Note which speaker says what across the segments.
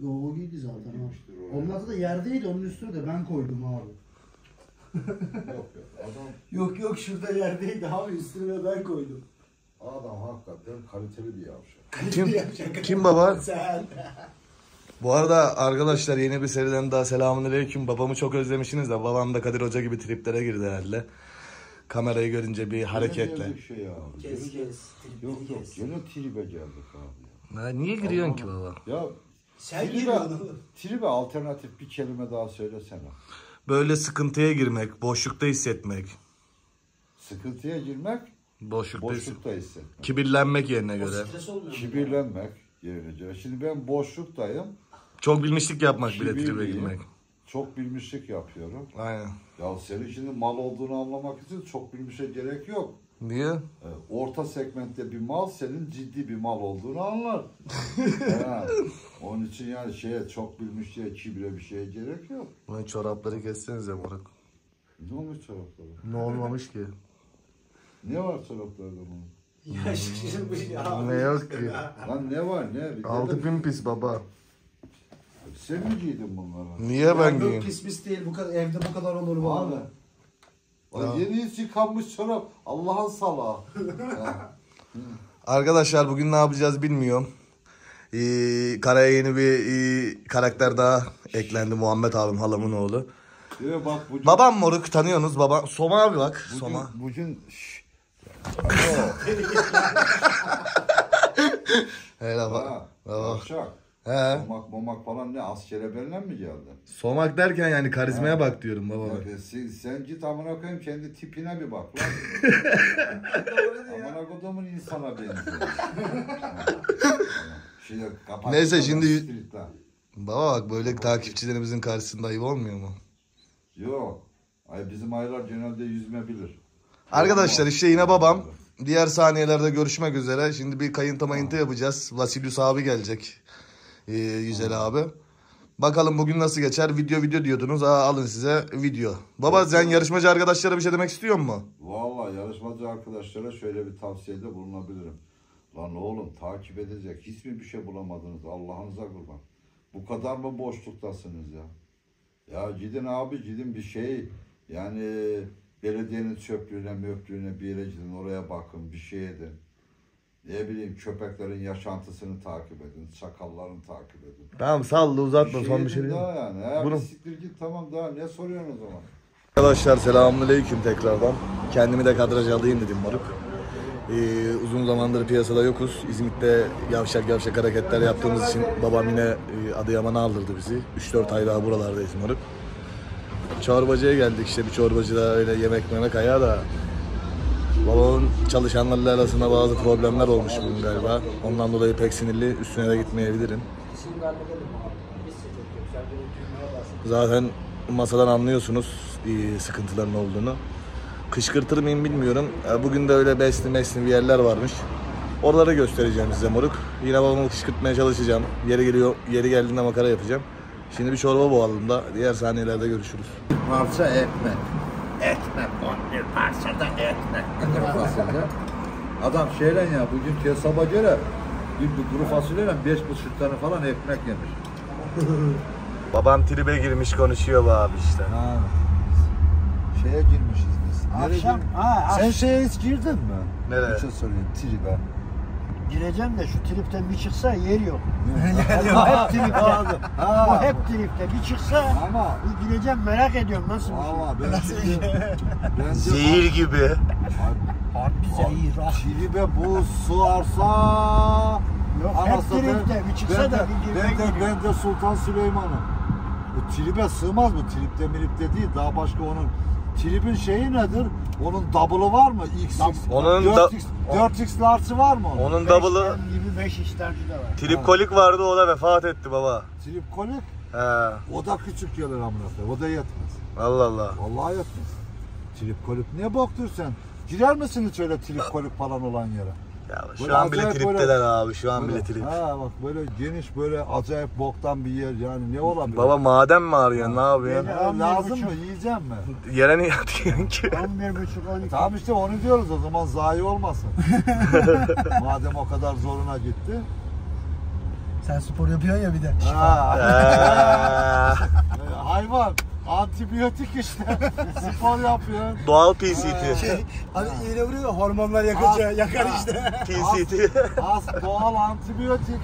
Speaker 1: Yo, o giydi zaten.
Speaker 2: Giymiştir o.
Speaker 1: Onun da yerdeydi onun üstüne de ben koydum abi.
Speaker 2: Yok yok. Adam
Speaker 1: Yok yok şurada yerdeydi abi üstüne ben koydum.
Speaker 2: adam hakikaten kaliteli bir yavşak.
Speaker 3: Kim, kim baba?
Speaker 1: Sen.
Speaker 3: Bu arada arkadaşlar yeni bir seriden daha selamünaleyküm. Babamı çok özlemişsiniz de babam da Kadir Hoca gibi triplere girdi herhalde. Kamerayı görünce bir hareketle.
Speaker 2: Ne şey ya.
Speaker 1: Kes
Speaker 2: Gene-
Speaker 1: kes.
Speaker 2: Yok yok. Gene tribe geldik abi.
Speaker 3: Ha, niye giriyorsun ki baba?
Speaker 2: Ya
Speaker 1: Sen
Speaker 2: tribe, alternatif bir kelime daha söylesene.
Speaker 3: Böyle sıkıntıya girmek, boşlukta hissetmek.
Speaker 2: Sıkıntıya girmek,
Speaker 3: Boşlukta, hissetmek.
Speaker 2: boşlukta hissetmek.
Speaker 3: Kibirlenmek yerine
Speaker 1: O
Speaker 3: göre.
Speaker 1: stres olmuyor mu?
Speaker 2: Kibirlenmek yerine göre. Şimdi ben boşluktayım.
Speaker 3: Çok bilmişlik yapmak bile tribe girmek.
Speaker 2: Çok bilmişlik yapıyorum.
Speaker 3: Aynen.
Speaker 2: Ya senin şimdi mal olduğunu anlamak için çok bilmişe gerek yok.
Speaker 3: Niye?
Speaker 2: Ee, Orta segmentte bir mal senin ciddi bir mal olduğunu anlar. Ha, Onun için yani şeye çok bilmiş diye kibre bir şeye gerek yok.
Speaker 3: Lan çorapları kessenize moruk.
Speaker 2: Ne olmuş çoraplarda?
Speaker 3: Ne olmamış ki?
Speaker 2: Ne var çoraplarda bunun?
Speaker 1: Ya şaşırmış ya.
Speaker 3: Ne yok ki?
Speaker 2: Lan ne var ne? Bir
Speaker 3: Altı bin pis baba.
Speaker 2: Sen mi giydin bunları?
Speaker 3: Niye ben
Speaker 1: Yok
Speaker 3: giyeyim?
Speaker 1: pis pis değil bu kadar evde bu kadar olur mu abi?
Speaker 2: Lan yeni yıkanmış çorap. Allah'ın salağı.
Speaker 3: Arkadaşlar bugün ne yapacağız bilmiyorum. Ee, karaya yeni bir ee, karakter daha eklendi Muhammed abim halamın oğlu.
Speaker 2: Mi? Bak bu
Speaker 3: Babam moruk tanıyorsunuz baba. Soma abi bak.
Speaker 2: Bugün,
Speaker 3: Soma.
Speaker 2: bugün.
Speaker 3: Hele bak.
Speaker 2: Ha,
Speaker 3: Baba. He.
Speaker 2: Momak momak falan ne askere benden mi geldi?
Speaker 3: Somak derken yani karizmaya bak diyorum baba.
Speaker 2: Ya sen, sen git amına koyayım kendi tipine bir bak lan. amına kodumun insana benziyor. Şimdi kapat.
Speaker 3: Neyse, şimdi-
Speaker 2: Street lan.
Speaker 3: Baba bak böyle takipçilerimizin karşısında ayıp olmuyor mu?
Speaker 2: Yok. Ay bizim aylar genelde yüzme bilir.
Speaker 3: Arkadaşlar işte yine babam. Diğer saniyelerde görüşmek üzere. Şimdi bir kayıntı mayıntı yapacağız. Vasilius abi gelecek. Ee, Yücel abi. Bakalım bugün nasıl geçer? Video video diyordunuz. Aa, alın size video. Baba sen yarışmacı arkadaşlara bir şey demek istiyor mu?
Speaker 2: Vallahi yarışmacı arkadaşlara şöyle bir tavsiyede bulunabilirim. Lan oğlum takip edecek hiç mi bir şey bulamadınız Allah'ınıza kurban. Bu kadar mı boşluktasınız ya? Ya gidin abi gidin bir şey yani belediyenin çöplüğüne möplüğüne bir yere gidin oraya bakın bir şey edin. Ne bileyim köpeklerin yaşantısını takip edin, çakalların takip edin.
Speaker 3: Tamam salla uzatma son bir
Speaker 2: edin
Speaker 3: şey değil.
Speaker 2: daha yani. Ya
Speaker 3: Bunu-
Speaker 2: bir siktir git tamam daha ne soruyorsun o zaman?
Speaker 3: Arkadaşlar selamünaleyküm tekrardan. Kendimi de kadraja alayım dedim moruk. Ee, uzun zamandır piyasada yokuz. İzmit'te yavşak yavşak hareketler yaptığımız için babam yine e, Adıyaman'a aldırdı bizi. 3-4 ay daha buralardayız moruk. Çorbacıya geldik işte bir çorbacıda öyle yemek memek ayağı da babamın çalışanlarla arasında bazı problemler olmuş bugün galiba. Ondan dolayı pek sinirli üstüne de gitmeyebilirim. Zaten masadan anlıyorsunuz e, sıkıntıların olduğunu. Kışkırtır mıyım bilmiyorum. E, Bugün de öyle besli mesli bir yerler varmış. Oraları göstereceğim size moruk. Yine babamı kışkırtmaya çalışacağım. Yeri geliyor, yeri geldiğinde makara yapacağım. Şimdi bir çorba boğalım da diğer saniyelerde görüşürüz.
Speaker 2: Parça ekmek. Ekmek on bir parça da ekmek. fasulye. Adam şeyle ya bugün hesaba göre bir, bir kuru fasulyeyle beş buçuk tane falan ekmek yemiş.
Speaker 3: Babam tribe girmiş konuşuyor be abi işte.
Speaker 2: Ha. Şeye girmişiz biz. Nereye
Speaker 1: Akşam, ha,
Speaker 2: Sen
Speaker 1: akşam
Speaker 2: şeye hiç girdin mi?
Speaker 3: Nereye?
Speaker 2: Bir şey sorayım. Tribe.
Speaker 1: Gireceğim de şu tripten bir çıksa yer yok. Bu hep tripte. Bu hep tripte. Bir çıksa
Speaker 2: Ama
Speaker 1: bir gireceğim merak ediyorum nasıl bir şey.
Speaker 2: Valla ben şimdi bence
Speaker 3: Zehir gibi.
Speaker 1: Harbi zehir. ah.
Speaker 2: Tribe bu sığarsa
Speaker 1: Yok hep
Speaker 2: Anasını
Speaker 1: tripte. Bir çıksa
Speaker 2: ben
Speaker 1: da
Speaker 2: de,
Speaker 1: bir girmek
Speaker 2: ben de, ben de Sultan Süleyman'ım. Bu tribe sığmaz mı? Tripte miripte değil. Daha başka onun tribin şeyi nedir? Onun double'ı var mı? XX.
Speaker 3: Onun
Speaker 2: 4X, 4X large'ı var mı? onun?
Speaker 3: Onun double'ı
Speaker 1: dem gibi 5 işlemci de var.
Speaker 3: tripkolik vardı o da vefat etti baba.
Speaker 2: Trip kolik.
Speaker 3: He.
Speaker 2: O da küçük gelir amına koyayım. O da yetmez.
Speaker 3: Allah Allah.
Speaker 2: Vallahi yetmez. Trip kolik ne boktur sen? Girer misin hiç öyle trip kolik falan olan yere?
Speaker 3: Ya
Speaker 2: Böyle
Speaker 3: şu an bile tripteler
Speaker 2: böyle-
Speaker 3: abi şu an bile
Speaker 2: Böyle-
Speaker 3: trip.
Speaker 2: Ha bak böyle geniş böyle acayip boktan bir yer yani ne olabilir?
Speaker 3: Baba maden mi arıyorsun ne yapıyorsun?
Speaker 2: Ya,
Speaker 1: On bir
Speaker 2: lazım
Speaker 1: buçuk.
Speaker 2: mı yiyeceğim mi?
Speaker 3: Yere niye atıyorsun ki?
Speaker 1: 11 buçuk 12.
Speaker 2: Tamam işte onu diyoruz o zaman zayi olmasın. Madem o kadar zoruna gitti.
Speaker 4: Sen spor yapıyorsun ya bir de.
Speaker 2: Ha,
Speaker 3: Eee,
Speaker 2: e, hayvan antibiyotik işte. Spor yapıyor.
Speaker 3: Doğal PCT.
Speaker 4: Şey, hani iğne vuruyor hormonlar yakınca yakar işte.
Speaker 3: PCT.
Speaker 2: Az doğal antibiyotik.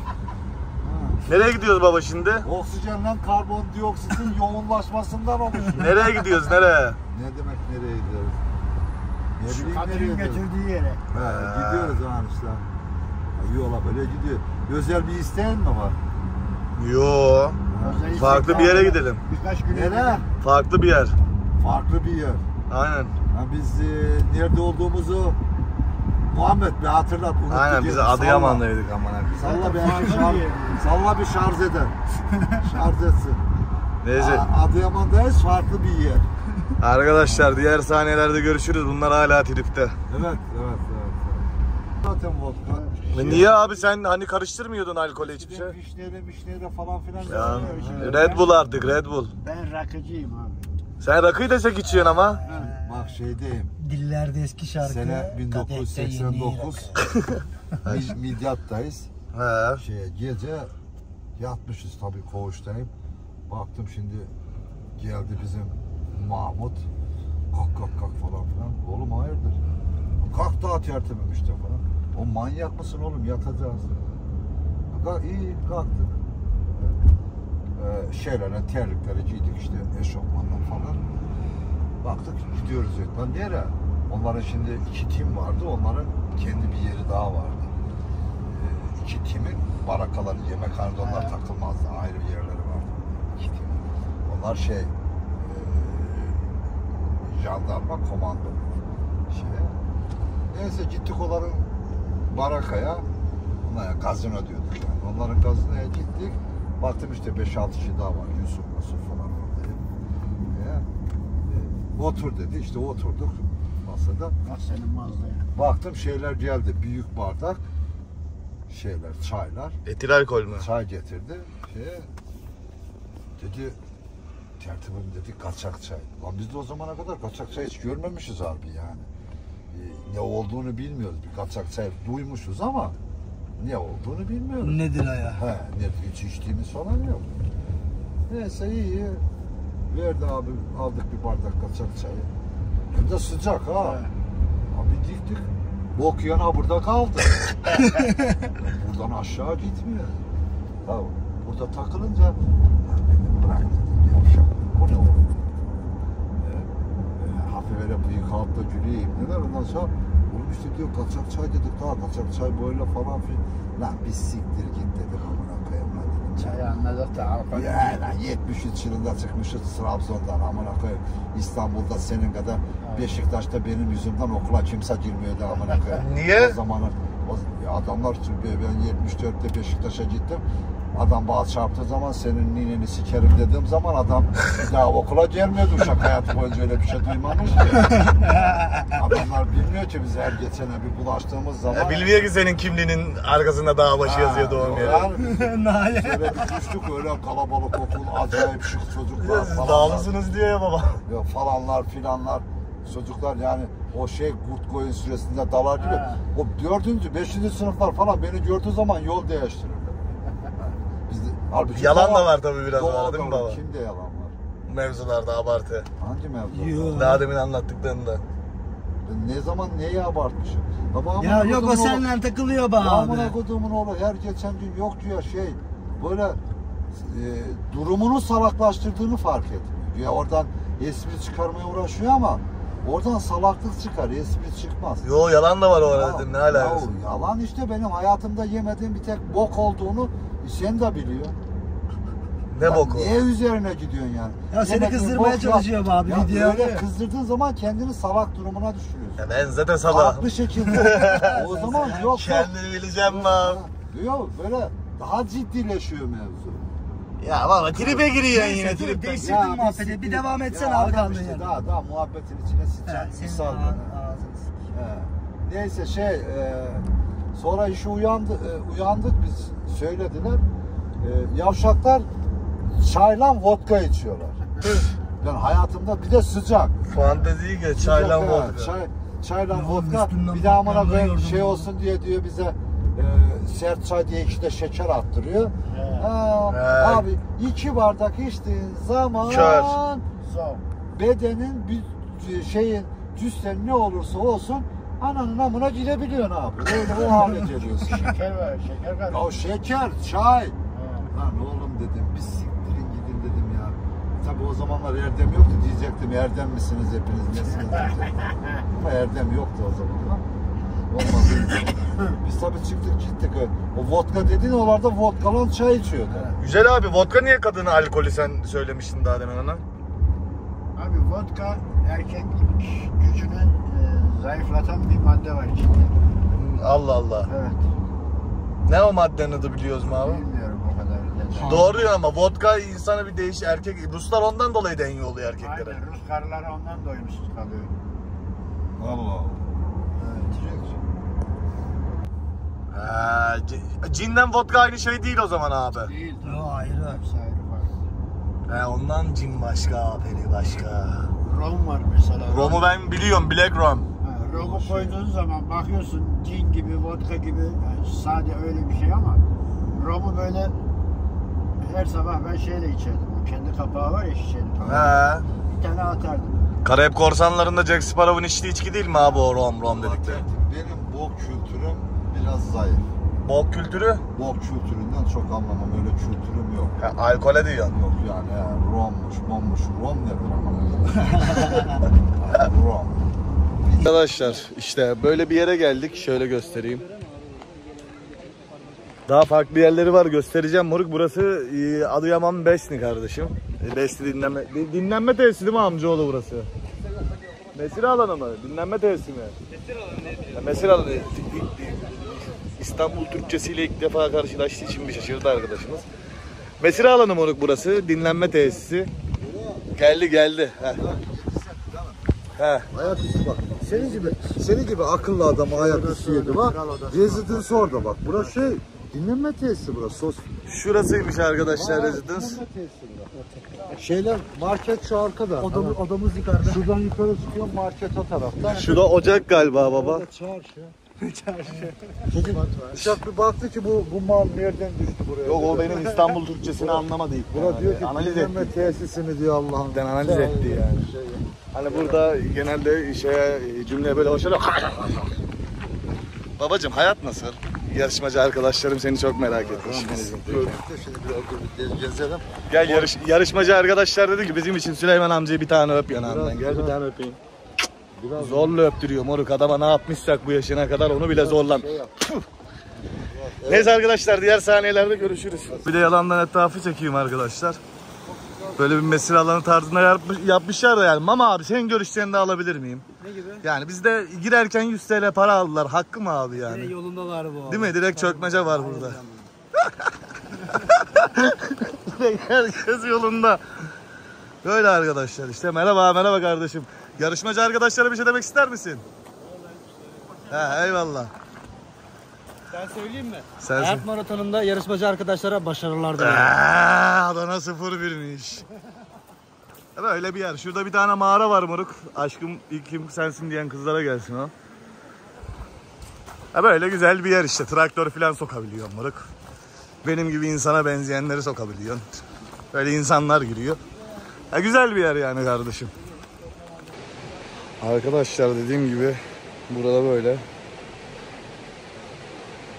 Speaker 3: Nereye gidiyoruz baba şimdi?
Speaker 2: Oksijenle karbondioksitin yoğunlaşmasından oluşuyor.
Speaker 3: Nereye gidiyoruz nereye?
Speaker 2: Ne demek nereye gidiyoruz? Ne
Speaker 1: Şu
Speaker 2: bileyim nereye
Speaker 1: Kadir'in
Speaker 2: gidiyoruz.
Speaker 1: götürdüğü yere.
Speaker 2: He, gidiyoruz lan işte. Yola böyle gidiyor. Özel bir isteğin mi var?
Speaker 3: Yo. Farklı bir yere gidelim.
Speaker 1: Birkaç gün
Speaker 2: Nereye?
Speaker 3: Farklı bir yer.
Speaker 2: Farklı bir yer.
Speaker 3: Aynen.
Speaker 2: Ha, biz e, nerede olduğumuzu Muhammed bir hatırlat. unuttu
Speaker 3: Aynen biz Adıyaman'daydık aman abi.
Speaker 2: Salla, bir şarj, salla bir şarj eder. şarj etsin.
Speaker 3: Neyse.
Speaker 2: A- Adıyaman'dayız farklı bir yer.
Speaker 3: Arkadaşlar diğer sahnelerde görüşürüz. Bunlar hala tripte.
Speaker 2: Evet, evet, evet. evet. Zaten vodka.
Speaker 3: Ve Niye abi sen hani karıştırmıyordun alkolü hiçbir şey?
Speaker 2: Fişneyle mişneyle falan filan.
Speaker 3: Ya,
Speaker 2: işte.
Speaker 3: Red Bull artık Red Bull.
Speaker 1: Ben rakıcıyım abi.
Speaker 3: Sen rakıyı desek içiyorsun ama.
Speaker 2: Bak şeydeyim.
Speaker 4: Dillerde eski şarkı.
Speaker 2: Sene
Speaker 4: kadehte yeni
Speaker 2: 1989. Biz Midyat'tayız.
Speaker 3: He.
Speaker 2: Şeye, gece yatmışız tabii koğuştayım. Baktım şimdi geldi bizim Mahmut. Kalk kalk kalk falan filan. Oğlum hayırdır? Kalk daha tertibim işte falan. O manyak mısın oğlum yatacağız. Kalk, iyi kalktık. Ee, şeylerle terlikleri giydik işte eşofmanla falan. Baktık gidiyoruz. Lan nereye? Onların şimdi iki tim vardı. Onların kendi bir yeri daha vardı. Ee, iki timin barakaları, yemekhanede onlar takılmazdı. Ayrı bir yerleri vardı. İki tim. Onlar şey e, jandarma komando şeye. Neyse gittik onların barakaya. Onlara gazino diyorduk yani. Onların gazinoya gittik. Baktım işte 5-6 kişi daha var. Yusuf, Yusuf falan oradayım. Ya, e, otur dedi. İşte oturduk masada.
Speaker 1: Bak senin Mazda'ya.
Speaker 2: Baktım şeyler geldi. Büyük bardak şeyler, çaylar.
Speaker 3: Etil alkol mü?
Speaker 2: Çay getirdi. Şey, dedi tertibim dedi kaçak çay. Lan biz de o zamana kadar kaçak çay hiç görmemişiz abi yani. Ne olduğunu bilmiyoruz. Bir kaçak çay duymuşuz ama ne olduğunu bilmiyoruz.
Speaker 4: Nedir o ya?
Speaker 2: He, ne hiç içtiğimiz falan yok. Neyse iyi. Verdi abi aldık bir bardak kaçak çayı. Hem de sıcak ha. Abi diktik. Bok yana burada kaldı. Buradan aşağı gitmiyor. Ya burada takılınca bırak. Bu ne oğlum? E, e, hafif öyle bıyık altta güleyim neler ondan sonra oğlum işte diyor kaçak çay dedik daha kaçak çay böyle falan filan. Lan bir siktir git dedim amına koyayım lan dedim.
Speaker 1: Çay anladık da alkol.
Speaker 2: Ya lan 73 yılında çıkmışız Trabzon'dan amına koyayım. İstanbul'da senin kadar Beşiktaş'ta benim yüzümden okula kimse girmiyordu amına koyayım.
Speaker 3: Niye?
Speaker 2: O zamanı o, adamlar ben 74'te Beşiktaş'a gittim. Adam bana çarptığı zaman senin nineni sikerim dediğim zaman adam ya okula gelmiyordu uşak hayatı boyunca öyle bir şey duymamış ki. Adamlar bilmiyor ki biz her geçene bir bulaştığımız zaman.
Speaker 3: Ya bilmiyor ki senin kimliğinin arkasında dağ başı yazıyor doğum yeri.
Speaker 2: Yani. Şöyle bir düştük öyle kalabalık okul, acayip şık çocuklar falan.
Speaker 3: Dağlısınız diyor ya baba.
Speaker 2: Ya falanlar filanlar çocuklar yani o şey Kurt Koyun süresinde dalar gibi.
Speaker 1: Ha.
Speaker 2: O dördüncü, beşinci sınıflar falan beni gördüğü zaman yol değiştirirler. Halbuki
Speaker 3: Yalan da var tabii biraz var değil mi baba?
Speaker 2: Kimde yalan var?
Speaker 3: Mevzularda abartı.
Speaker 2: Hangi mevzu?
Speaker 4: Yo.
Speaker 3: Daha demin anlattıklarında.
Speaker 2: Ne zaman neyi abartmışım? Baba,
Speaker 4: Ya yok o
Speaker 2: kodumun
Speaker 4: senden takılıyor be
Speaker 2: Ya
Speaker 4: abi.
Speaker 2: Amına koduğumun oğlu her geçen gün yok diyor şey böyle e, durumunu salaklaştırdığını fark etmiyor. Ya oradan espri çıkarmaya uğraşıyor ama oradan salaklık çıkar, espri çıkmaz.
Speaker 3: Yo yalan da var o arada ne alakası?
Speaker 2: ya yalan işte benim hayatımda yemediğim bir tek bok olduğunu sen de biliyor.
Speaker 3: Ne boku?
Speaker 2: Niye üzerine gidiyorsun yani?
Speaker 4: Ya seni kızdırmaya çalışıyor abi,
Speaker 2: Ya
Speaker 4: video
Speaker 2: öyle kızdırdığın zaman kendini salak durumuna düşürüyorsun.
Speaker 3: Ya ben zaten salak.
Speaker 2: Farklı şekilde. o zaman yok.
Speaker 3: Kendini bileceğim ben.
Speaker 2: Yok böyle daha ciddileşiyor mevzu.
Speaker 3: Ya baba tribe giriyorsun
Speaker 4: Neyse,
Speaker 3: yine tripten.
Speaker 4: değiştirdin muhabbeti. Bir devam etsene
Speaker 2: Ya
Speaker 4: abi
Speaker 2: adam
Speaker 4: kaldığın
Speaker 2: işte
Speaker 4: yerden.
Speaker 2: Daha daha muhabbetin içine sıçan
Speaker 4: senin ağzını sikeyim.
Speaker 2: He. Neyse şey e, sonra işe uyandı, e, uyandık biz söylediler. E, yavşaklar çayla vodka içiyorlar. ben hayatımda bir de sıcak.
Speaker 3: Fanteziyi geç çayla
Speaker 2: Sıcak, ha,
Speaker 3: vodka.
Speaker 2: Çay, çayla
Speaker 4: Ya
Speaker 2: vodka. Bir daha amına koyayım şey olsun diye diyor bize e, sert çay diye içine şeker attırıyor.
Speaker 1: He.
Speaker 2: Ha,
Speaker 3: He.
Speaker 2: abi iki bardak içtiğin zaman
Speaker 3: Kör.
Speaker 2: Bedenin bir şeyin cüssen ne olursa olsun ananın amına girebiliyorsun abi. Öyle o hale geliyorsun.
Speaker 1: Şeker var, şeker var.
Speaker 2: ya şeker, çay. Lan oğlum dedim bir Tabii o zamanlar Erdem yoktu diyecektim. Erdem misiniz hepiniz nesiniz diyecektim. Ama Erdem yoktu o zamanlar. Olmadı. Biz tabii çıktık gittik. O vodka dediğin oralarda vodkalan çay içiyordu.
Speaker 3: Güzel abi vodka niye kadını alkolü sen söylemiştin daha demin ona?
Speaker 1: Abi vodka erkek gücünü e, zayıflatan bir madde var içinde.
Speaker 3: Allah Allah.
Speaker 1: Evet.
Speaker 3: Ne o maddenin adı biliyoruz mu abi?
Speaker 1: Bilmiyorum.
Speaker 3: Doğru ya ama vodka insana bir değiş erkek Ruslar ondan dolayı denge oluyor erkeklere.
Speaker 1: Aynen Rus karıları ondan doymuşsuz kalıyor.
Speaker 2: Allah Allah.
Speaker 3: C- cinden vodka aynı şey değil o zaman abi.
Speaker 1: Değil.
Speaker 4: Yo, ayrı.
Speaker 1: Hepsi ayrı farklı.
Speaker 3: He ondan cin başka, peri başka.
Speaker 1: Rom var mesela.
Speaker 3: Rom'u ben biliyorum, Black Rom.
Speaker 1: Rom'u koyduğun zaman bakıyorsun cin gibi, vodka gibi yani sade öyle bir şey ama Rom'u böyle her sabah ben şeyle içerdim. O kendi kapağı var ya şişenin.
Speaker 3: He.
Speaker 1: Bir tane atardım.
Speaker 3: Karayip korsanlarında Jack Sparrow'un içtiği içki değil mi abi o rom rom dedikleri?
Speaker 2: Benim bok kültürüm biraz zayıf.
Speaker 3: Bok kültürü?
Speaker 2: Bok kültüründen çok anlamam. Öyle kültürüm yok.
Speaker 3: Ha, alkole diyorsun.
Speaker 2: Yok yani ya, rommuş, bommuş, rom nedir ama? rom.
Speaker 3: Arkadaşlar işte böyle bir yere geldik. Şöyle göstereyim. Daha farklı yerleri var göstereceğim moruk. Burası e, Adıyaman Besni kardeşim. E, Besni dinlenme, di- dinlenme tesisi değil mi amcaoğlu burası? Mesire alanı mı? Dinlenme tesisi mi? Mesire alanı. Mesire alanı. İstanbul Türkçesiyle ilk defa karşılaştığı için bir şaşırdı arkadaşımız. Mesire alanı moruk burası. Dinlenme tesisi. Geldi geldi. Heh. Heh.
Speaker 2: Ayaküstü bak. Senin gibi, senin gibi akıllı adam ayaküstü yedi bak. Residence orada bak. Burası şey, dinlenme tesisi burası. Sos.
Speaker 3: Şurasıymış arkadaşlar residence.
Speaker 2: Şeyler, market şu arkada.
Speaker 4: Odamız, odamız yukarıda.
Speaker 2: Şuradan yukarı çıkıyor, market o tarafta.
Speaker 3: Şurada ocak galiba baba.
Speaker 2: Çarşı. Çocuk bir baktı ki bu, bu mal nereden düştü buraya?
Speaker 3: Yok o benim İstanbul Türkçesini anlamadı ilk.
Speaker 2: Bura diyor ki
Speaker 3: analiz
Speaker 2: dinlenme
Speaker 3: etti.
Speaker 2: tesisini diyor Allah'ım.
Speaker 3: Ben analiz etti yani. Hani burada genelde şeye cümleye böyle başlıyor. Babacım hayat nasıl? Yarışmacı arkadaşlarım seni çok merak etmiş. Gel yarış, yarışmacı arkadaşlar dedi ki bizim için Süleyman amcayı bir tane öp yanağından.
Speaker 2: Biraz-
Speaker 3: Gel bir tane öpeyim.
Speaker 2: Biraz
Speaker 3: Zorla öptürüyor moruk adama ne yapmışsak bu yaşına kadar onu bile zorlan.
Speaker 2: şey.
Speaker 3: Neyse arkadaşlar diğer sahnelerde görüşürüz. Bir de yalandan etrafı çekeyim arkadaşlar. Böyle bir mesire alanı tarzında yapmış, yapmışlar da yani. Mama abi senin görüşlerini de alabilir miyim?
Speaker 4: Ne gibi?
Speaker 3: Yani bizde girerken 100 TL para aldılar. Hakkı mı abi yani?
Speaker 4: yolundalar bu.
Speaker 3: Değil mi? Direkt çökmece var burada. Herkes yolunda. Böyle arkadaşlar işte. Merhaba merhaba kardeşim. Yarışmacı arkadaşlara bir şey demek ister misin? He eyvallah.
Speaker 4: Ben söyleyeyim mi?
Speaker 3: Sensin.
Speaker 4: Hayat maratonunda yarışmacı arkadaşlara başarılar dilerim.
Speaker 3: Aa, Adana 01'miş. Öyle bir yer. Şurada bir tane mağara var moruk. Aşkım ilk kim sensin diyen kızlara gelsin o. Ha böyle güzel bir yer işte. Traktör falan sokabiliyorsun moruk. Benim gibi insana benzeyenleri sokabiliyorsun. Böyle insanlar giriyor. Ha güzel bir yer yani kardeşim. Arkadaşlar dediğim gibi burada böyle.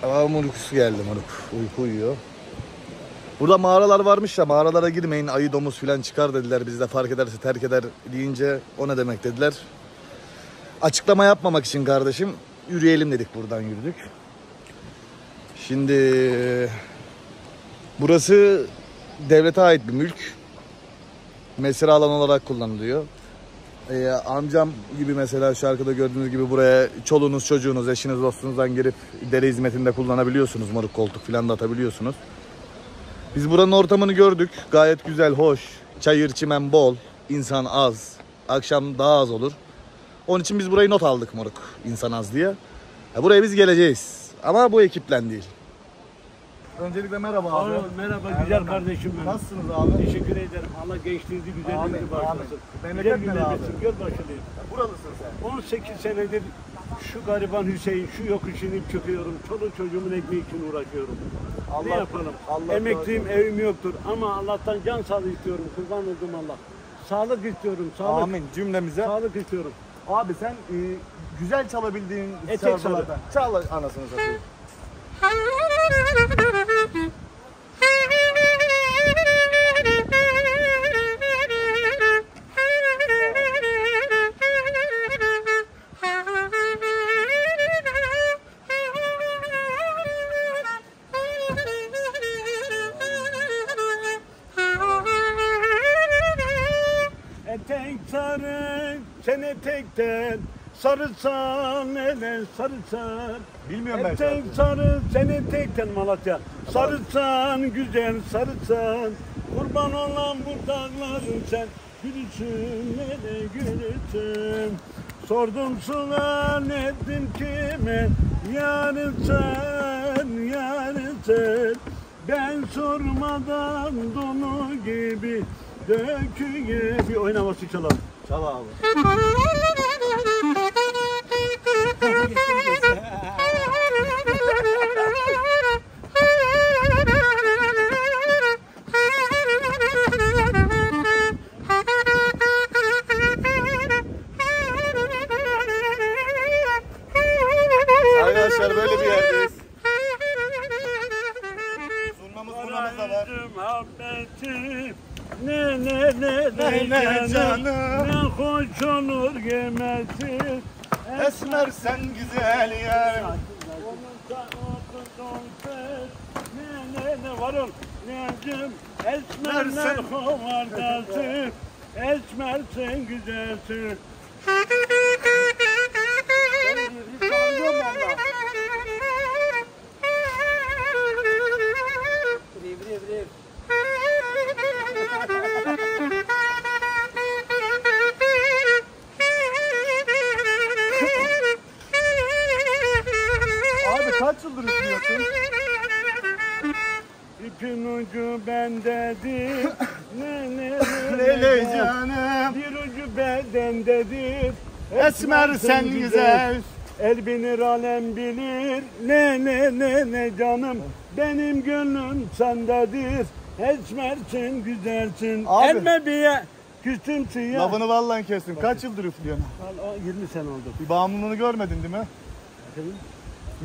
Speaker 3: Ama uykusu geldi moruk. Uyku uyuyor. Burada mağaralar varmış ya mağaralara girmeyin ayı domuz falan çıkar dediler. Biz de fark ederse terk eder deyince o ne demek dediler. Açıklama yapmamak için kardeşim yürüyelim dedik buradan yürüdük. Şimdi burası devlete ait bir mülk. Mesire alan olarak kullanılıyor. Ee, amcam gibi mesela şu arkada gördüğünüz gibi buraya çoluğunuz, çocuğunuz, eşiniz, dostunuzdan girip dere hizmetinde kullanabiliyorsunuz. Moruk koltuk falan da atabiliyorsunuz. Biz buranın ortamını gördük. Gayet güzel, hoş. Çayır, çimen bol. insan az. Akşam daha az olur. Onun için biz burayı not aldık moruk. insan az diye. Ya buraya biz geleceğiz. Ama bu ekiplen değil. Öncelikle merhaba abi.
Speaker 5: Aa, merhaba güzel kardeşim benim.
Speaker 3: Nasılsınız abi?
Speaker 5: Teşekkür ederim. Allah gençliğinizi güzelliğinizi bağışlasın. Güzel
Speaker 3: Memleket nere abi?
Speaker 5: günlerdesin. Gör başlayayım.
Speaker 3: Buralısın sen.
Speaker 5: 18 senedir şu gariban Hüseyin şu yokuş inip çıkıyorum. Çoluk çocuğumun ekmeği için uğraşıyorum.
Speaker 4: Allah-
Speaker 5: ne yapalım?
Speaker 4: Allah
Speaker 5: Emekliyim, evim yoktur. Ama Allah'tan can sağlığı istiyorum. Kurban olduğum Allah. Sağlık istiyorum. Sağlık.
Speaker 4: Amin cümlemize.
Speaker 5: Sağlık istiyorum.
Speaker 4: Abi sen e, güzel çalabildiğin
Speaker 5: Etek
Speaker 4: şarkılardan. Çal anasını satayım.
Speaker 5: sarı, sen etekten sarısan ele sarısan.
Speaker 4: Bilmiyorum ben
Speaker 5: Etek
Speaker 4: şarkıyı.
Speaker 5: sarı, sen etekten Malatya. Sarısan güzel sarısan. Kurban olan bu dağların sen. Gülüsün ele gülüsün. Sordum sual ettim kime Yarın sen, yarın sen Ben sormadan donu gibi Dökü gibi oynaması çalalım.
Speaker 4: Çal abi. Esmer sen güzel.
Speaker 5: El bilir alem bilir Ne ne ne ne canım Benim gönlüm sendedir Esmersin güzelsin
Speaker 4: Abi.
Speaker 5: Elme biye Küstüm siyah
Speaker 4: Lafını vallahi kestim. Kaç yıldır üflüyorsun?
Speaker 5: Vallahi 20 sene oldu
Speaker 4: Bir bağımlılığını görmedin değil mi?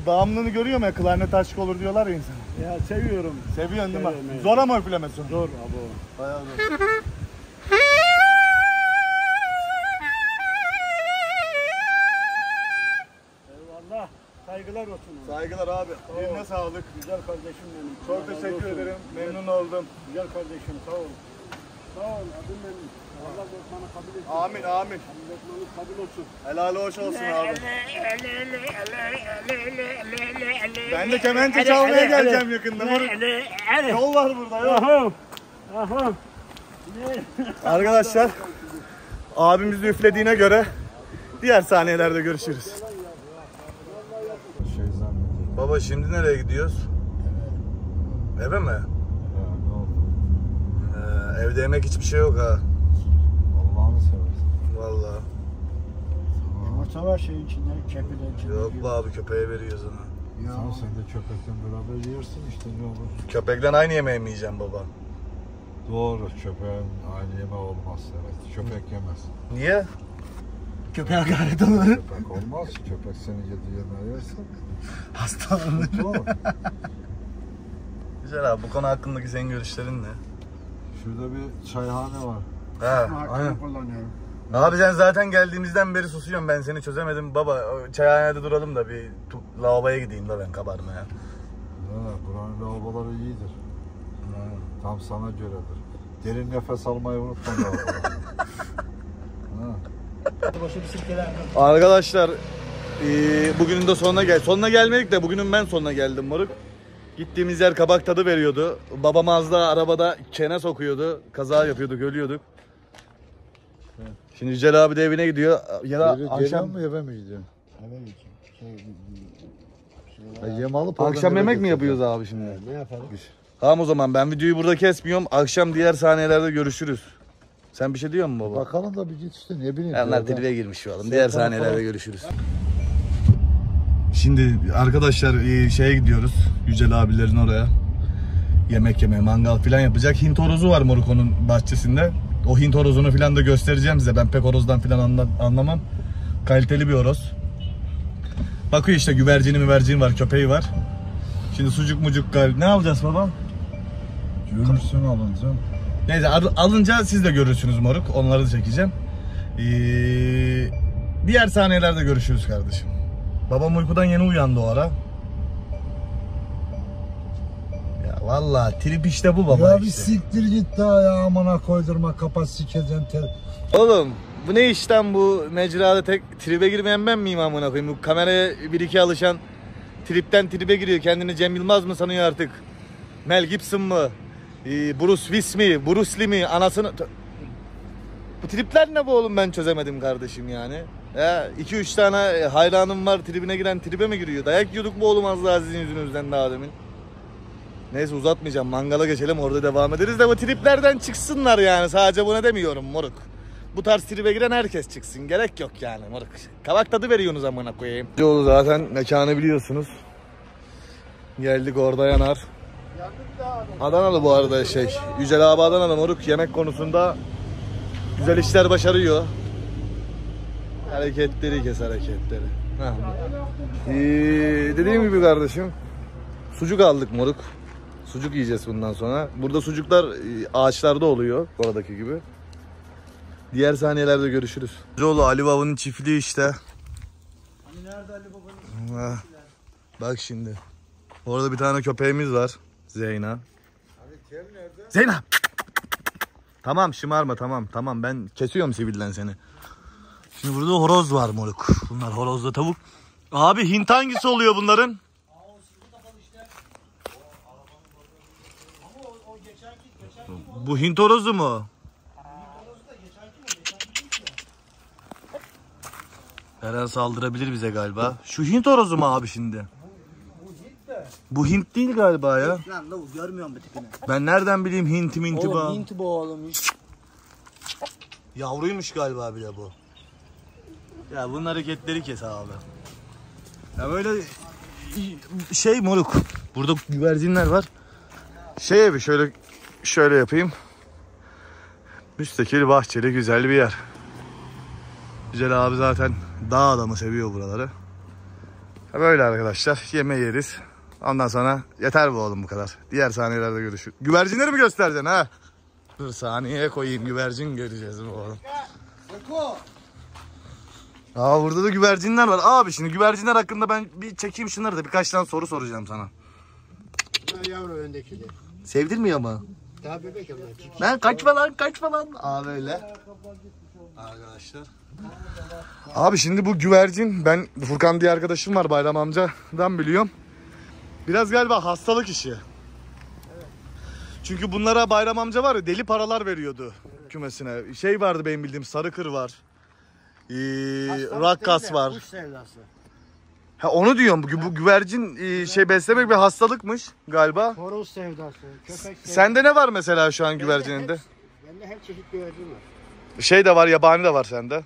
Speaker 4: Bir bağımlılığını görüyor mu ya? Klarnet aşık olur diyorlar ya insana.
Speaker 5: Ya seviyorum
Speaker 4: Seviyorsun değil mi?
Speaker 5: Seviyorum, evet.
Speaker 4: Zora mı üflemesin?
Speaker 5: Zor abo
Speaker 4: Bayağı zor.
Speaker 5: Saygılar olsun
Speaker 4: Saygılar abi. Eline sağlık.
Speaker 5: Güzel kardeşim benim
Speaker 4: Çok
Speaker 5: Allah
Speaker 4: teşekkür
Speaker 5: olsun.
Speaker 4: ederim. Memnun oldum.
Speaker 5: Güzel kardeşim sağ ol. Sağ ol adım benim. Allah lokmanı kabul etsin.
Speaker 4: Amin amin.
Speaker 5: Lokmanı kabul olsun.
Speaker 4: Helal hoş olsun abi. Ben de kemençe çalmaya geleceğim yakında. Yol var burada.
Speaker 5: Aha.
Speaker 4: Arkadaşlar abimiz üflediğine göre diğer saniyelerde görüşürüz.
Speaker 3: Baba şimdi nereye gidiyoruz? Eve mi?
Speaker 2: Ne oldu?
Speaker 3: Ee, evde yemek hiçbir şey yok ha.
Speaker 2: Allah'ını seversen.
Speaker 3: Vallahi.
Speaker 1: Yumurta var şeyin içinde, kepide içinde.
Speaker 3: Yok be abi köpeğe veriyoruz onu.
Speaker 1: Ya,
Speaker 2: Tamam sen de köpekle beraber yersin işte ne olur.
Speaker 3: Köpekle aynı yemeği mi yiyeceğim baba?
Speaker 2: Doğru köpeğin aynı yeme olmaz evet. Köpek yemez.
Speaker 3: Niye?
Speaker 4: Köpeğe hakaret olur.
Speaker 2: Köpek olmaz. Köpek seni yedi yemeği yerse
Speaker 4: Hasta olur.
Speaker 2: kötü olur.
Speaker 3: Güzel abi bu konu hakkındaki senin görüşlerin ne?
Speaker 2: Şurada bir çayhane var.
Speaker 3: Ha,
Speaker 1: hakkımı
Speaker 3: aynen.
Speaker 1: kullanıyorum.
Speaker 3: Abi sen zaten geldiğimizden beri susuyorsun ben seni çözemedim. Baba çayhanede duralım da bir lavaboya gideyim da ben kabarmaya.
Speaker 2: Ha, buranın lavaboları iyidir. Tam sana göredir. Derin nefes almayı unutma lavaboda.
Speaker 3: Arkadaşlar eee, bugünün de sonuna gel. Sonuna gelmedik de bugünün ben sonuna geldim moruk. Gittiğimiz yer kabak tadı veriyordu. Babam az da arabada çene sokuyordu. Kaza yapıyorduk, ölüyorduk. Şimdi Yücel abi de evine gidiyor. Ya
Speaker 2: Geri,
Speaker 3: akşam
Speaker 2: mu eve mi gidiyor?
Speaker 1: Evet, şey,
Speaker 2: Ha, yem alıp
Speaker 3: akşam
Speaker 2: eve
Speaker 3: yemek mi yapıyoruz abi şimdi?
Speaker 1: ne yapalım?
Speaker 3: Tamam o zaman ben videoyu burada kesmiyorum. Akşam diğer sahnelerde görüşürüz. Sen bir şey diyor musun baba?
Speaker 2: Bakalım da bir git işte ne bileyim.
Speaker 3: Onlar tribe girmiş şu an. Diğer sahnelerde görüşürüz. Şimdi arkadaşlar e, şeye gidiyoruz. Yücel abilerin oraya. Yemek yemeye, mangal falan yapacak. Hint horozu var moruk onun bahçesinde. O Hint horozunu falan da göstereceğim size. Ben pek horozdan falan anla- anlamam. Kaliteli bir horoz. Bakıyor işte güvercini müvercini var, köpeği var. Şimdi sucuk mucuk gal. Ne alacağız baba?
Speaker 2: Görürsün alınca.
Speaker 3: Neyse al- alınca siz de görürsünüz moruk. Onları da çekeceğim. Ee, diğer saniyelerde görüşürüz kardeşim. Babam uykudan yeni uyandı o ara. Ya vallahi trip işte bu baba
Speaker 2: Ya bir
Speaker 3: işte.
Speaker 2: siktir git daha ya amına koydurma kapat sikeceksin tel.
Speaker 3: Oğlum bu ne işten bu mecrada tek tribe girmeyen ben miyim amına koyayım? Bu kameraya bir iki alışan tripten tribe giriyor. Kendini Cem Yılmaz mı sanıyor artık? Mel Gibson mı? Ee, Bruce Willis mi? Bruce Lee mi? Anasını... Bu tripler ne bu oğlum ben çözemedim kardeşim yani. Ya 2-3 tane hayranım var tribine giren tribe mi giriyor? Dayak yiyorduk mu oğlum az daha sizin yüzünüzden daha demin. Neyse uzatmayacağım mangala geçelim orada devam ederiz de bu triplerden çıksınlar yani sadece buna demiyorum moruk. Bu tarz tribe giren herkes çıksın gerek yok yani moruk. Kavak tadı veriyorsunuz amına koyayım. Yolu zaten mekanı biliyorsunuz. Geldik orada yanar. Adanalı bu arada şey. Yücel abi Adanalı moruk yemek konusunda güzel işler başarıyor. Hareketleri kes hareketleri. Heh. Ee, dediğim gibi kardeşim sucuk aldık moruk. Sucuk yiyeceğiz bundan sonra. Burada sucuklar e, ağaçlarda oluyor oradaki gibi. Diğer saniyelerde görüşürüz. Yolu Ali Baba'nın çiftliği işte.
Speaker 1: Hani nerede Ali Baba'nın?
Speaker 3: Ha, Bak şimdi. Orada bir tane köpeğimiz var. Zeyna. Zeyna. Tamam şımarma tamam tamam ben kesiyorum sivilden seni. Şimdi burada horoz var moruk. Bunlar horozla tavuk. Abi Hint hangisi oluyor bunların? Bu Hint horozu mu? Eren saldırabilir bize galiba. Şu Hint horozu mu abi şimdi? Bu Hint değil galiba ya.
Speaker 1: Lan lavuk görmüyor musun tipini?
Speaker 3: Ben nereden bileyim Hint minti?
Speaker 1: Oğlum Hint bu oğlum.
Speaker 3: Yavruymuş galiba bile bu. Ya bunun hareketleri kes abi. Ya böyle şey moruk. Burada güvercinler var. Şey evi şöyle şöyle yapayım. Müstakil bahçeli güzel bir yer. Güzel abi zaten dağ adamı seviyor buraları. Böyle arkadaşlar yemeği yeriz. Ondan sonra yeter bu oğlum bu kadar. Diğer saniyelerde görüşürüz. Güvercinleri mi göstereceksin ha? Dur saniyeye koyayım güvercin göreceğiz bu oğlum. Aa burada da güvercinler var. Abi şimdi güvercinler hakkında ben bir çekeyim şunları da birkaç tane soru soracağım sana.
Speaker 1: Yavru öndeki de.
Speaker 3: Sevdirmiyor mu?
Speaker 1: Daha bebek onlar. Cik.
Speaker 3: Lan kaçma lan kaçma lan. Abi öyle. Arkadaşlar. Abi şimdi bu güvercin ben Furkan diye arkadaşım var Bayram amcadan biliyorum. Biraz galiba hastalık işi. Çünkü bunlara Bayram amca var ya deli paralar veriyordu kümesine. Şey vardı benim bildiğim sarıkır var. Ee,
Speaker 1: Hastalık
Speaker 3: rakkas
Speaker 1: de
Speaker 3: var.
Speaker 1: Kuş sevdası.
Speaker 3: Ha onu diyorum. Bu, bu güvercin e, şey beslemek bir hastalıkmış galiba.
Speaker 1: Horoz sevdası. Köpek sevdası.
Speaker 3: Sende ne var mesela şu an güvercininde?
Speaker 1: Hepsi- Bende her çeşit güvercin var.
Speaker 3: Şey de var, yabani de var sende.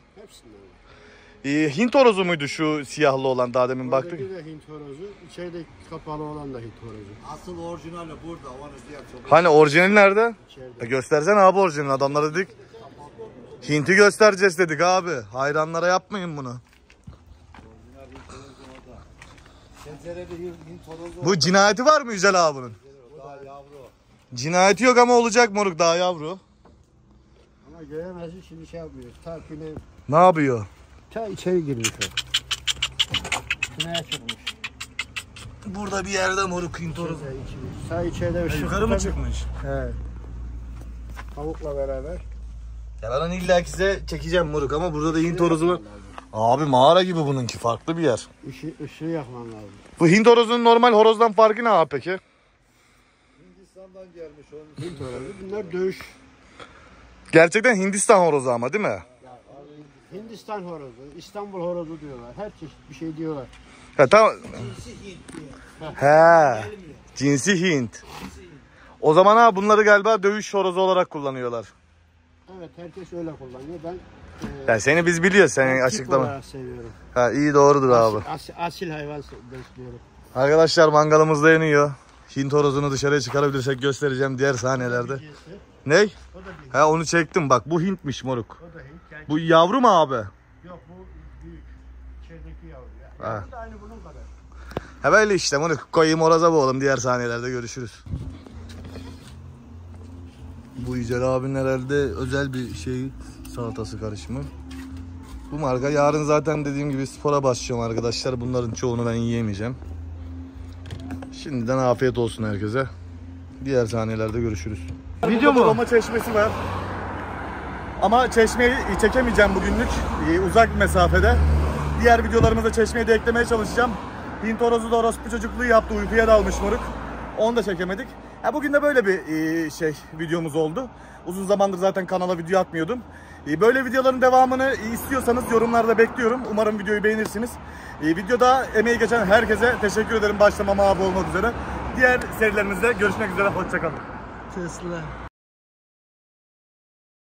Speaker 3: Ee, Hint horozu muydu şu siyahlı olan daha demin baktık.
Speaker 1: Buradaki de Hint horozu. İçeride kapalı olan da Hint horozu.
Speaker 2: Asıl orijinali burada onu diye çok.
Speaker 3: Hani orijinali nerede?
Speaker 1: İçeride.
Speaker 3: E göstersene abi orijinali. Adamlara dedik. Hint'i göstereceğiz dedik abi. Hayranlara yapmayın bunu. Bu cinayeti var mı Yücel abinin?
Speaker 2: daha yavru.
Speaker 3: Cinayeti yok ama olacak moruk daha yavru.
Speaker 1: Ama göremezsin şimdi şey yapmıyoruz. Ta küme,
Speaker 3: Ne yapıyor?
Speaker 1: Ta içeri girmiş o. Kümeye çıkmış.
Speaker 3: Burada bir yerde moruk Hint horozu.
Speaker 1: Şurada içmiş. Sağ içeride ışık.
Speaker 3: Yukarı mı çıkmış?
Speaker 1: He. Tavukla beraber.
Speaker 3: Ya ben onu illa size çekeceğim moruk ama burada da Hint horozu var. Abi mağara gibi bununki farklı bir yer.
Speaker 1: Işığı, ışığı yakman lazım.
Speaker 3: Bu Hint horozunun normal horozdan farkı ne abi peki?
Speaker 2: Hindistan'dan gelmiş onun.
Speaker 1: Hint horozu. Bunlar dövüş.
Speaker 3: Gerçekten Hindistan horozu ama değil mi?
Speaker 1: Hindistan horozu, İstanbul horozu diyorlar. Her çeşit bir şey diyorlar.
Speaker 3: Ha tamam. He. Cinsi Hint. O zaman ha bunları galiba dövüş horozu olarak kullanıyorlar.
Speaker 1: Evet herkes öyle kullanıyor. Ben
Speaker 3: Ya seni biz biliyoruz sen
Speaker 1: Tip
Speaker 3: açıklama.
Speaker 1: olarak seviyorum.
Speaker 3: Ha iyi doğrudur abi.
Speaker 1: Asil, asil hayvan besliyorum.
Speaker 3: Arkadaşlar mangalımız yanıyor. Hint horozunu dışarıya çıkarabilirsek göstereceğim diğer sahnelerde.
Speaker 1: Cinsi,
Speaker 3: Ne?
Speaker 1: O da bir.
Speaker 3: Ha onu çektim bak bu Hintmiş moruk.
Speaker 1: O da Hint.
Speaker 3: Bu yavru mu abi?
Speaker 1: Yok bu büyük. İçerideki yavru. Ya.
Speaker 3: Ha.
Speaker 1: Bu da aynı bunun kadar.
Speaker 3: Ha böyle işte moruk koyayım horoza boğalım diğer sahnelerde görüşürüz. Bu Yücel abinin herhalde özel bir şey salatası karışımı. Bu marka yarın zaten dediğim gibi spora başlıyorum arkadaşlar. Bunların çoğunu ben yiyemeyeceğim. Şimdiden afiyet olsun herkese. Diğer sahnelerde görüşürüz.
Speaker 4: Video mu? Roma çeşmesi var. Ama çeşmeyi çekemeyeceğim bugünlük. Ee, uzak mesafede. Diğer videolarımızda çeşmeyi de eklemeye çalışacağım. Hint horozu da orospu çocukluğu yaptı. Uykuya dalmış moruk. Onu da çekemedik. Ha, bugün de böyle bir e, şey videomuz oldu. Uzun zamandır zaten kanala video atmıyordum. E, böyle videoların devamını istiyorsanız yorumlarda bekliyorum. Umarım videoyu beğenirsiniz. E, videoda emeği geçen herkese teşekkür ederim. Başta Mama abi olmak üzere. Diğer serilerimizde görüşmek üzere. Hoşçakalın.
Speaker 1: Tesla.